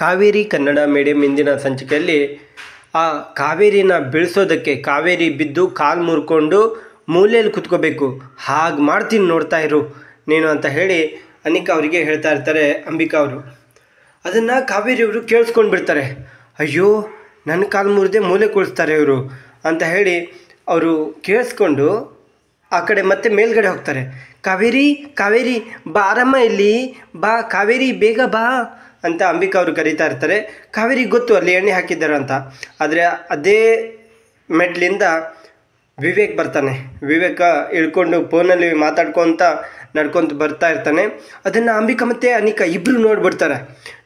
Kaveri Kannada medium ಇಂದಿನ ಸಂಚಿಕೆಯಲ್ಲಿ ಆ ಕಾವೇರಿನ ಬೆಳೆಸೋದಕ್ಕೆ ಕಾವೇರಿ ಬಿದ್ದು ಕಾಲು ಮುರ್ಕೊಂಡು ಮೂಲೆಯಲ್ಲಿ ಕುತ್ಕೋಬೇಕು. ಹಾಗೆ ಮಾಡ್ತೀನಿ ನೋಡ್ತಾ ಇರು. ನೀನು ಅಂತ ಹೇಳಿ ಅನಿಕಾ ಅವರಿಗೆ ಹೇಳ್ತಾ ಇರ್ತಾರೆ ಅಂಬಿಕಾ ಅವರು. ಅದನ್ನು ಕಾವೇರಿ ಅವರು ಕೇಳಿಸ್ಕೊಂಡು ಬಿಡ್ತಾರೆ. ಅಯ್ಯೋ ನನ್ನ ಕಾಲು ಮುರಿದೇ ಮೂಲೆ ಕುಳಿಸ್ತಾರೆ ಇವರು ಅಂತ ಹೇಳಿ ಅವರು ಕೇಳಿಸ್ಕೊಂಡು ಆ ಕಡೆ ಮತ್ತೆ ಮೇಲ್ಗಡೆ ಹೋಗ್ತಾರೆ. ಕಾವೇರಿ ಕಾವೇರಿ, ಬಾ ಆರಾಮ ಇಲ್ಲಿ ಬಾ ಕಾವೇರಿ, ಬೇಗ ಬಾ. ಅಂತ ಅಂಬಿಕಾ ಅವರು ಕರೀತಾ ಇರ್ತಾರೆ. ಕಾವೇರಿ ಗೊತ್ತು ಅಲ್ಲಿ ಎಣ್ಣೆ ಹಾಕಿದ್ದಾರೆ ಅಂತ. ಆದರೆ ಅದೇ ಮೆಟ್ಲಿಂದ ವಿವೇಕ್ ಬರ್ತಾನೆ. ವಿವೇಕ ಇಳ್ಕೊಂಡು ಫೋನಲ್ಲಿ ಮಾತಾಡ್ಕೊತ ನಡ್ಕೊತ ಬರ್ತಾ ಇರ್ತಾನೆ. ಅದನ್ನು ಅಂಬಿಕಾ ಮತ್ತು ಅನಿಕಾ ಇಬ್ಬರು ನೋಡ್ಬಿಡ್ತಾರೆ.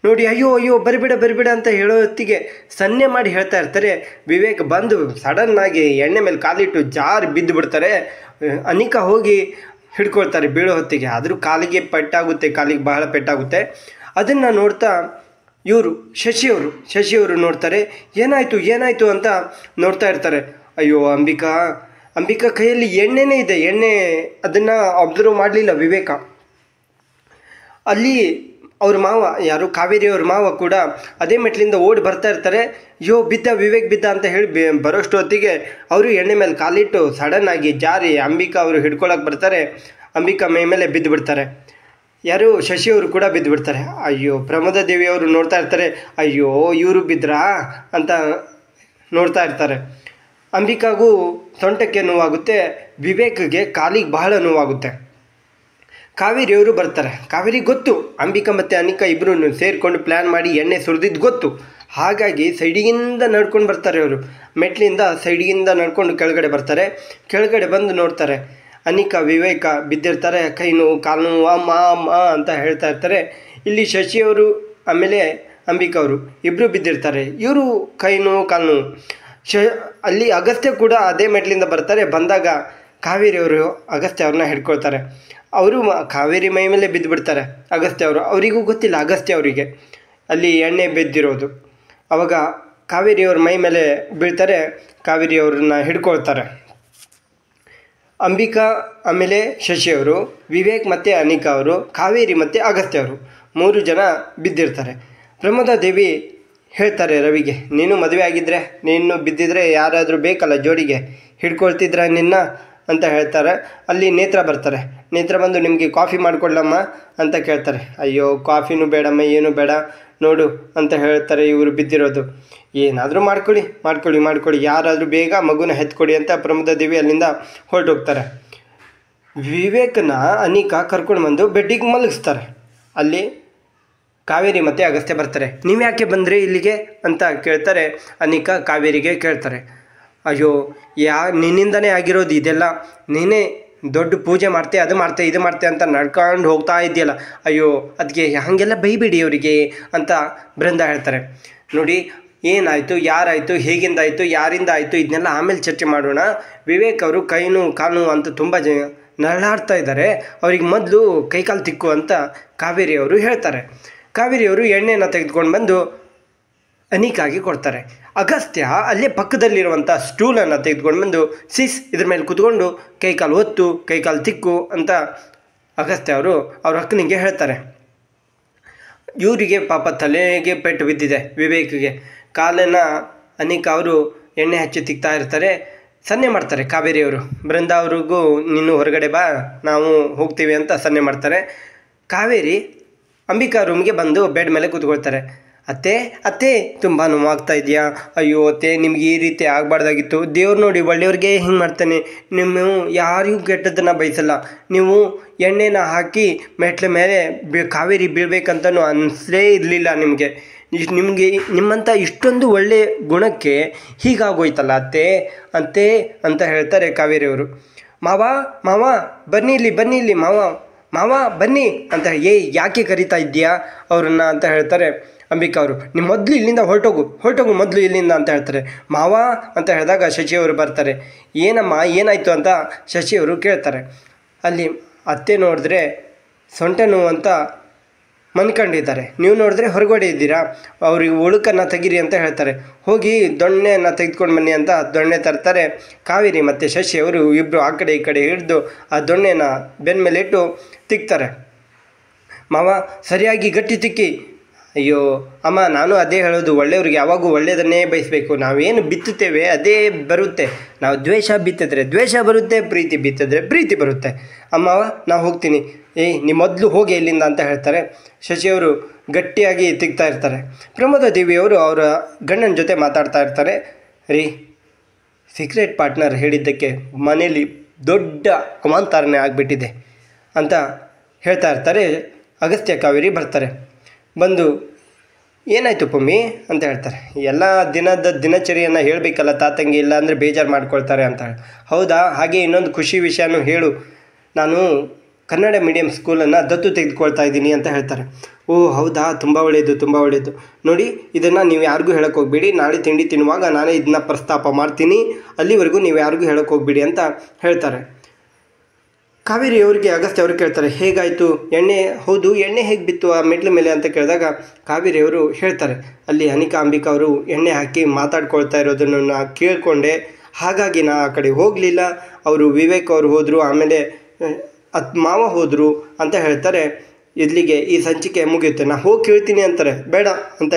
ನೋಡಿ, ಅಯ್ಯೋ ಅಯ್ಯೋ, ಬರಬೇಡ ಬರಬೇಡ ಅಂತ ಹೇಳೋ ಹೊತ್ತಿಗೆ ಸನ್ನೆ ಮಾಡಿ ಹೇಳ್ತಾ ಇರ್ತಾರೆ. ವಿವೇಕ್ ಬಂದು ಸಡನ್ನಾಗಿ ಎಣ್ಣೆ ಮೇಲೆ ಕಾಲಿಟ್ಟು ಜಾರಿ ಬಿದ್ದು ಬಿಡ್ತಾರೆ ಅನಿಕಾ ಹೋಗಿ ಹಿಡ್ಕೊಳ್ತಾರೆ ಬೀಳೋ ಹೊತ್ತಿಗೆ. ಆದರೂ ಕಾಲಿಗೆ ಪೆಟ್ಟಾಗುತ್ತೆ, ಕಾಲಿಗೆ ಬಹಳ ಪೆಟ್ಟಾಗುತ್ತೆ. ಅದನ್ನು ನೋಡ್ತಾ ಇವರು, ಶಶಿಯವರು ಶಶಿಯವರು ನೋಡ್ತಾರೆ. ಏನಾಯಿತು ಏನಾಯಿತು ಅಂತ ನೋಡ್ತಾ ಇರ್ತಾರೆ. ಅಯ್ಯೋ, ಅಂಬಿಕಾ ಅಂಬಿಕಾ ಕೈಯಲ್ಲಿ ಎಣ್ಣೆನೇ ಇದೆ. ಎಣ್ಣೆ ಅದನ್ನು ಅಬ್ಸರ್ವ್ ಮಾಡಲಿಲ್ಲ ವಿವೇಕ. ಅಲ್ಲಿ ಅವ್ರ ಮಾವ, ಯಾರು ಕಾವೇರಿ ಅವ್ರ ಮಾವ ಕೂಡ ಅದೇ ಮೆಟ್ಲಿಂದ ಓಡಿ ಬರ್ತಾ ಇರ್ತಾರೆ. ಯೋ ಬಿದ್ದ, ವಿವೇಕ್ ಬಿದ್ದ ಅಂತ ಹೇಳಿ ಬರೋಷ್ಟು ಹೊತ್ತಿಗೆ ಅವರು ಎಣ್ಣೆ ಮೇಲೆ ಕಾಲಿಟ್ಟು ಸಡನ್ ಆಗಿ ಜಾರಿ ಅಂಬಿಕಾ ಅವರು ಹಿಡ್ಕೊಳಕ್ಕೆ ಬರ್ತಾರೆ. ಅಂಬಿಕಾ ಮೇಲೆ ಬಿದ್ದು ಬಿಡ್ತಾರೆ ಯಾರು ಶಶಿಯವರು ಕೂಡ ಬಿದ್ದು ಬಿಡ್ತಾರೆ ಅಯ್ಯೋ, ಪ್ರಮೋದ ದೇವಿಯವರು ನೋಡ್ತಾ ಇರ್ತಾರೆ. ಅಯ್ಯೋ, ಇವರು ಬಿದ್ರಾ ಅಂತ ನೋಡ್ತಾ ಇರ್ತಾರೆ. ಅಂಬಿಕಾಗೂ ಸೊಂಟಕ್ಕೆ ನೋವಾಗುತ್ತೆ, ವಿವೇಕ್ಗೆ ಕಾಲಿಗೆ ಬಹಳ ನೋವಾಗುತ್ತೆ. ಕಾವೇರಿಯವರು ಬರ್ತಾರೆ. ಕಾವೇರಿ ಗೊತ್ತು, ಅಂಬಿಕಾ ಮತ್ತು ಅನಿಕಾ ಇಬ್ಬರು ಸೇರಿಕೊಂಡು ಪ್ಲ್ಯಾನ್ ಮಾಡಿ ಎಣ್ಣೆ ಸುರಿದಿದ್ದು ಗೊತ್ತು. ಹಾಗಾಗಿ ಸೈಡಿಗಿಂದ ನಡ್ಕೊಂಡು ಬರ್ತಾರೆ ಅವರು ಮೆಟ್ಲಿಂದ ಸೈಡಿಗಿಂದ ನಡ್ಕೊಂಡು ಕೆಳಗಡೆ ಬರ್ತಾರೆ. ಕೆಳಗಡೆ ಬಂದು ನೋಡ್ತಾರೆ. ಅನಿಕಾ, ವಿವೇಕ ಬಿದ್ದಿರ್ತಾರೆ. ಕೈ ನೋವು, ಕಾಲು ನೋವು, ಅಮ್ಮ ಅಮ್ಮ ಅಂತ ಹೇಳ್ತಾ ಇರ್ತಾರೆ. ಇಲ್ಲಿ ಶಶಿಯವರು ಆಮೇಲೆ ಅಂಬಿಕಾ ಅವರು ಇಬ್ಬರು ಬಿದ್ದಿರ್ತಾರೆ. ಇವರು ಕೈ ನೋವು, ಕಾಲು ನೋವು. ಶ, ಅಲ್ಲಿ ಅಗಸ್ತ್ಯ ಕೂಡ ಅದೇ ಮೆಟ್ಲಿಂದ ಬರ್ತಾರೆ. ಬಂದಾಗ ಕಾವೇರಿಯವರು ಅಗಸ್ತ್ಯ ಅವ್ರನ್ನ ಹಿಡ್ಕೊಳ್ತಾರೆ. ಅವರು ಕಾವೇರಿ ಮೈ ಮೇಲೆ ಬಿದ್ದು ಬಿಡ್ತಾರೆ ಅಗಸ್ತ್ಯ ಅವರು. ಅವರಿಗೂ ಗೊತ್ತಿಲ್ಲ ಅಗಸ್ತ್ಯ ಅವರಿಗೆ. ಅಲ್ಲಿ ಎಣ್ಣೆ ಬಿದ್ದಿರೋದು. ಅವಾಗ ಕಾವೇರಿಯವ್ರ ಮೈ ಮೇಲೆ ಬೀಳ್ತಾರೆ. ಕಾವೇರಿಯವ್ರನ್ನ ಹಿಡ್ಕೊಳ್ತಾರೆ. ಅಂಬಿಕಾ ಆಮೇಲೆ ಶಶಿಯವರು ವಿವೇಕ್ ಮತ್ತು ಅನಿಕಾ ಅವರು, ಕಾವೇರಿ ಮತ್ತು ಅಗಸ್ತ್ಯ ಅವರು ಮೂರು ಜನ ಬಿದ್ದಿರ್ತಾರೆ. ಪ್ರಮೋದ ದೇವಿ ಹೇಳ್ತಾರೆ ರವಿಗೆ, ನೀನು ಮದುವೆ ಆಗಿದ್ದರೆ ನೀನು ಬಿದ್ದಿದ್ರೆ ಯಾರಾದರೂ ಬೇಕಲ್ಲ ಜೋಡಿಗೆ? ಹಿಡ್ಕೊಳ್ತಿದ್ರ ನಿನ್ನ? ಅಂತ ಹೇಳ್ತಾರೆ. ಅಲ್ಲಿ ನೇತ್ರ ಬರ್ತಾರೆ. ನೇತ್ರ ಬಂದು, ನಿಮಗೆ ಕಾಫಿ ಮಾಡಿಕೊಡ್ಲಮ್ಮ ಅಂತ ಕೇಳ್ತಾರೆ. ಅಯ್ಯೋ, ಕಾಫಿನೂ ಬೇಡಮ್ಮ, ಏನೂ ಬೇಡ. ನೋಡು ಅಂತ ಹೇಳ್ತಾರೆ ಇವರು ಬಿದ್ದಿರೋದು. ಏನಾದರೂ ಮಾಡ್ಕೊಳ್ಳಿ ಮಾಡ್ಕೊಳ್ಳಿ ಮಾಡ್ಕೊಳ್ಳಿ. ಯಾರಾದರೂ ಬೇಗ ಮಗುನ ಹೆತ್ಕೊಡಿ ಅಂತ ಪ್ರಮುಖ ದೇವಿ ಅಲ್ಲಿಂದ ಹೊರಟೋಗ್ತಾರೆ. ವಿವೇಕನ ಅನಿಕಾ ಕರ್ಕೊಂಡು ಬಂದು ಬೆಡ್ಡಿಗೆ ಮಲಗಿಸ್ತಾರೆ. ಅಲ್ಲಿ ಕಾವೇರಿ ಮತ್ತು ಅಗಸ್ತ್ಯ ಬರ್ತಾರೆ. ನೀವು ಯಾಕೆ ಬಂದರೆ ಇಲ್ಲಿಗೆ ಅಂತ ಕೇಳ್ತಾರೆ ಅನಿಕಾ ಕಾವೇರಿಗೆ ಕೇಳ್ತಾರೆ. ಅಯ್ಯೋ, ಯಾ ನಿನ್ನಿಂದನೇ ಆಗಿರೋದು ಇದೆಲ್ಲ. ನೀನೇ ದೊಡ್ಡ ಪೂಜೆ ಮಾಡ್ತೆ, ಅದು ಮಾಡ್ತೆ, ಇದು ಮಾಡ್ತೆ ಅಂತ ನಡ್ಕೊಂಡು ಹೋಗ್ತಾ ಇದೆಯಲ್ಲ ಅಯ್ಯೋ ಅದಕ್ಕೆ ಹಾಗೆಲ್ಲ ಬೈಬೇಡಿ ಅವರಿಗೆ ಅಂತ ಬೃಂದ ಹೇಳ್ತಾರೆ. ನೋಡಿ, ಏನಾಯಿತು, ಯಾರಾಯಿತು, ಹೇಗಿಂದಾಯಿತು ಯಾರಿಂದ ಆಯಿತು ಇದನ್ನೆಲ್ಲ ಆಮೇಲೆ ಚರ್ಚೆ ಮಾಡೋಣ. ವಿವೇಕ್ ಅವರು ಕೈನು ಕಾನು ಅಂತ ತುಂಬ ಜ ನರಳಾಡ್ತಾ ಇದ್ದಾರೆ. ಅವ್ರಿಗೆ ಮೊದಲು ಕೈಕಾಲು ತಿಕ್ಕು ಅಂತ ಕಾವೇರಿ ಅವರು ಹೇಳ್ತಾರೆ. ಕಾವೇರಿಯವರು ಎಣ್ಣೆನ ತೆಗೆದುಕೊಂಡು ಬಂದು ಅನಿಕಾಗಿ ಕೊಡ್ತಾರೆ. ಅಗಸ್ತ್ಯ ಅಲ್ಲೇ ಪಕ್ಕದಲ್ಲಿರುವಂಥ ಸ್ಟೂಲನ್ನು ತೆಗೆದುಕೊಂಡು ಬಂದು ಸಿಸ್ ಇದ್ರ ಮೇಲೆ ಕೂತ್ಕೊಂಡು ಕೈಕಾಲು ಒತ್ತು, ಕೈಕಾಲು ತಿಕ್ಕು ಅಂತ ಅಗಸ್ತ್ಯ ಅವರು ಅವ್ರ ಅಕ್ಕನಿಗೆ ಹೇಳ್ತಾರೆ. ಇವರಿಗೆ ಪಾಪ ತಲೆಗೆ ಪೆಟ್ಟು ಬಿದ್ದಿದೆ ವಿವೇಕಿಗೆ. ಕಾಲನ್ನು ಅನಿಕ ಅವರು ಎಣ್ಣೆ ಹಚ್ಚಿ ತಿಕ್ತಾ ಇರ್ತಾರೆ. ಸನ್ನೆ ಮಾಡ್ತಾರೆ ಕಾವೇರಿಯವರು. ಬೃಂದ ಅವ್ರಿಗೂ, ನೀನು ಹೊರಗಡೆ ಬಾ, ನಾವು ಹೋಗ್ತೀವಿ ಅಂತ ಸನ್ನೆ ಮಾಡ್ತಾರೆ. ಕಾವೇರಿ ಅಂಬಿಕಾ ರೂಮ್ಗೆ ಬಂದು ಬೆಡ್ ಮೇಲೆ ಕೂತ್ಕೊಳ್ತಾರೆ. ಅತ್ತೆ ಅತ್ತೆ, ತುಂಬ ನೋವಾಗ್ತಾ ಇದೆಯಾ? ಅಯ್ಯೋ ಅತ್ತೆ, ನಿಮ್ಗೆ ಈ ರೀತಿ ಆಗಬಾರ್ದಾಗಿತ್ತು. ದೇವ್ರು ನೋಡಿ ಒಳ್ಳೆಯವ್ರಿಗೆ ಹಿಂಗೆ ಮಾಡ್ತಾನೆ. ನಿಮ್ಮ ಯಾರಿಗೂ ಕೆಟ್ಟದ್ದನ್ನು ಬಯಸಲ್ಲ. ನೀವು ಎಣ್ಣೆನ ಹಾಕಿ ಮೆಟ್ಲ ಮೇಲೆ ಬಿ, ಕಾವೇರಿ ಬೀಳ್ಬೇಕಂತನೂ ಅನಿಸಲೇ ಇರಲಿಲ್ಲ ನಿಮಗೆ. ನಿಮಗೆ ನಿಮ್ಮಂಥ ಇಷ್ಟೊಂದು ಒಳ್ಳೆಯ ಗುಣಕ್ಕೆ ಹೀಗಾಗೋಯ್ತಲ್ಲ ಅತ್ತೆ ಅಂತೆ ಅಂತ ಹೇಳ್ತಾರೆ ಕಾವೇರಿಯವರು. ಮಾವ ಮಾವ, ಬನ್ನಿ ಇಲ್ಲಿ ಬನ್ನಿ ಇಲ್ಲಿ ಮಾವ. ಮಾವ, ಬನ್ನಿ ಅಂತ ಏಯ್ ಯಾಕೆ ಕರಿತಾ ಇದ್ದೀಯಾ? ಅವ್ರನ್ನ ಅಂತ ಹೇಳ್ತಾರೆ. ಅಂಬಿಕಾ ಅವರು ನಿಮ್ಮ ಮೊದಲು ಇಲ್ಲಿಂದ ಹೊರಟೋಗು ಹೊರಟೋಗು ಮೊದಲು ಇಲ್ಲಿಂದ ಅಂತ ಹೇಳ್ತಾರೆ. ಮಾವ ಅಂತ ಹೇಳಿದಾಗ ಶಶಿಯವರು ಬರ್ತಾರೆ. ಏನಮ್ಮ, ಏನಾಯಿತು ಅಂತ ಶಶಿಯವರು ಕೇಳ್ತಾರೆ. ಅಲ್ಲಿ ಅತ್ತೆ ನೋಡಿದ್ರೆ ಸೊಂಟೆ ನೋವು ಅಂತ ಮನ್ಕೊಂಡಿದ್ದಾರೆ. ನೀವು ನೋಡಿದ್ರೆ ಹೊರಗಡೆ ಇದ್ದೀರಾ? ಅವ್ರಿಗೆ ಉಳುಕನ್ನು ತೆಗೀರಿ ಅಂತ ಹೇಳ್ತಾರೆ. ಹೋಗಿ ದೊಣ್ಣೆಯನ್ನು ತೆಗೆದುಕೊಂಡು ಬನ್ನಿ ಅಂತ ದೊಣ್ಣೆ ತರ್ತಾರೆ. ಕಾವೇರಿ ಮತ್ತು ಶಶಿ ಅವರು ಇಬ್ಬರು ಆ ಕಡೆ ಈ ಕಡೆ ಹಿಡಿದು ಆ ದೊಣ್ಣೆನ ಬೆನ್ನ ಮೇಲೆ ಇಟ್ಟು ತಿಕ್ತಾರೆ. ಮಾವ, ಸರಿಯಾಗಿ ಗಟ್ಟಿ ತಿಕ್ಕಿ ಅಯ್ಯೋ, ಅಮ್ಮ, ನಾನು ಅದೇ ಹೇಳೋದು, ಒಳ್ಳೆಯವ್ರಿಗೆ ಯಾವಾಗೂ ಒಳ್ಳೆಯದನ್ನೇ ಬಯಸಬೇಕು. ನಾವೇನು ಬಿತ್ತುತ್ತೇವೆ, ಅದೇ ಬರುತ್ತೆ. ನಾವು ದ್ವೇಷ ಬಿತ್ತಿದ್ರೆ ದ್ವೇಷ ಬರುತ್ತೆ, ಪ್ರೀತಿ ಬಿತ್ತಿದ್ರೆ ಪ್ರೀತಿ ಬರುತ್ತೆ. ಅಮ್ಮ ನಾವು ಹೋಗ್ತೀನಿ. ಏಯ್ ನಿಮ್ಮ ಮೊದಲು ಹೋಗಿ ಇಲ್ಲಿಂದ ಅಂತ ಹೇಳ್ತಾರೆ. ಶಶಿಯವರು ಗಟ್ಟಿಯಾಗಿ ತಿಗ್ತಾ ಇರ್ತಾರೆ. ಪ್ರಮೋದ ದೇವಿಯವರು ಅವರ ಗಂಡನ ಜೊತೆ ಮಾತಾಡ್ತಾ ಇರ್ತಾರೆ. ರೀ ಸೀಕ್ರೆಟ್ ಪಾರ್ಟ್ನರ್ ಹೇಳಿದ್ದಕ್ಕೆ ಮನೇಲಿ ದೊಡ್ಡ ಅವಾಂತರನೇ ಆಗಿಬಿಟ್ಟಿದೆ ಅಂತ ಹೇಳ್ತಾ ಇರ್ತಾರೆ. ಅಗಸ್ತ್ಯ ಕಾವೇರಿ ಬರ್ತಾರೆ. ಬಂದು ಏನಾಯ್ತು ಪಮ್ಮಿ ಅಂತ ಹೇಳ್ತಾರೆ. ಎಲ್ಲ ದಿನದ ದಿನಚರಿಯನ್ನು ಹೇಳಬೇಕಲ್ಲ, ತಾತಂಗಿ ಇಲ್ಲ ಅಂದರೆ ಬೇಜಾರು ಮಾಡ್ಕೊಳ್ತಾರೆ ಅಂತ ಹೇಳಿ. ಹೌದಾ? ಹಾಗೆ ಇನ್ನೊಂದು ಖುಷಿ ವಿಷಯನೂ ಹೇಳು. ನಾನು ಕನ್ನಡ ಮೀಡಿಯಂ ಸ್ಕೂಲನ್ನು ದತ್ತು ತೆಗೆದುಕೊಳ್ತಾ ಇದ್ದೀನಿ ಅಂತ ಹೇಳ್ತಾರೆ. ಓ, ಹೌದಾ? ತುಂಬ ಒಳ್ಳೆಯದು ತುಂಬ ಒಳ್ಳೆಯದು ನೋಡಿ, ಇದನ್ನು ನೀವು ಯಾರಿಗೂ ಹೇಳಕ್ಕೆ ಹೋಗಬೇಡಿ. ನಾಳೆ ತಿಂಡಿ ತಿನ್ನುವಾಗ ನಾನೇ ಇದನ್ನ ಪ್ರಸ್ತಾಪ ಮಾಡ್ತೀನಿ. ಅಲ್ಲಿವರೆಗೂ ನೀವು ಯಾರಿಗೂ ಹೇಳಕ್ಕೆ ಹೋಗಬೇಡಿ ಅಂತ ಹೇಳ್ತಾರೆ. ಕಾವೇರಿ ಅವರಿಗೆ ಅಗಸ್ತ್ಯ ಅವರು ಕೇಳ್ತಾರೆ, ಹೇಗಾಯಿತು? ಎಣ್ಣೆ, ಹೌದು, ಎಣ್ಣೆ ಹೇಗೆ ಬಿತ್ತು ಆ ಮೆಟ್ಲ ಮೇಲೆ? ಅಂತ ಕೇಳಿದಾಗ ಕಾವೇರಿ ಅವರು ಹೇಳ್ತಾರೆ, ಅಲ್ಲಿ ಅನಿಕಾ ಅಂಬಿಕಾ ಅವರು ಎಣ್ಣೆ ಹಾಕಿ ಮಾತಾಡ್ಕೊಳ್ತಾ ಇರೋದನ್ನು ನಾ ಕೇಳಿಕೊಂಡೆ. ಹಾಗಾಗಿ ನಾ ಆ ಕಡೆ ಹೋಗಲಿಲ್ಲ. ಅವರು ವಿವೇಕ್ ಅವರು ಹೋದರು, ಆಮೇಲೆ ಅತ್, ಮಾವ ಹೋದರು ಅಂತ ಹೇಳ್ತಾರೆ. ಇಲ್ಲಿಗೆ ಈ ಸಂಚಿಕೆ ಮುಗಿಯುತ್ತೆ. ನಾ ಹೋಗಿ ಕೇಳ್ತೀನಿ ಅಂತಾರೆ. ಬೇಡ ಅಂತ